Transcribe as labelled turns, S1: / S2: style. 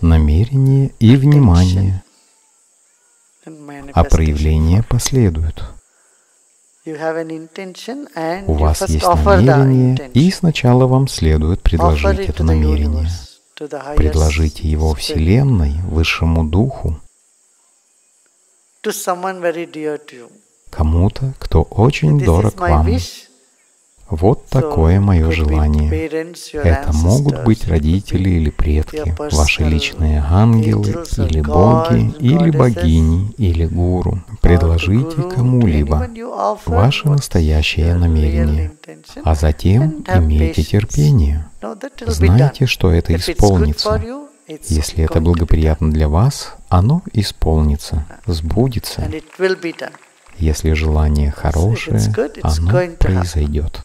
S1: намерение и внимание, а
S2: intention and
S1: У вас есть намерение, и сначала вам следует предложить это намерение. Предложите его Вселенной, Высшему Духу, кому-то, кто очень дорог вам. Вот такое мое желание. Это могут быть родители или предки, ваши личные ангелы или боги, или богини, или гуру. Предложите кому-либо ваше настоящее намерение, а затем имейте терпение. Знайте, что это исполнится. Если это благоприятно для вас, оно исполнится, сбудется. Если желание хорошее, оно произойдет.